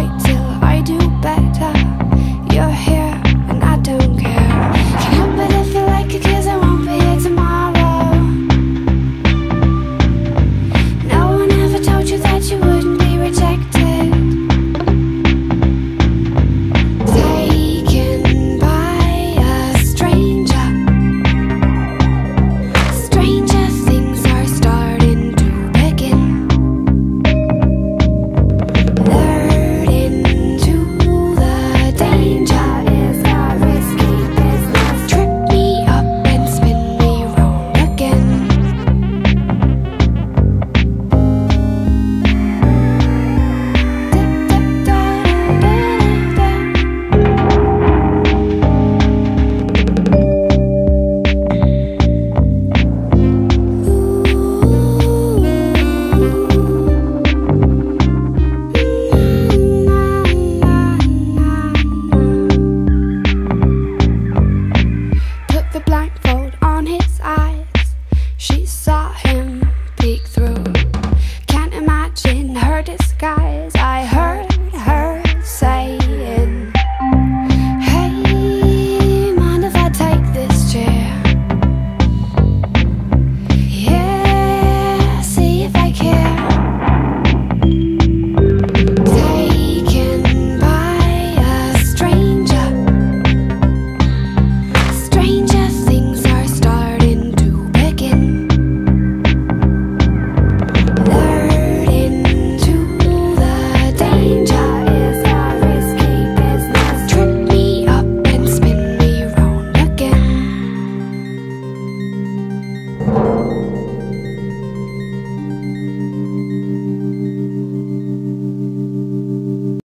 right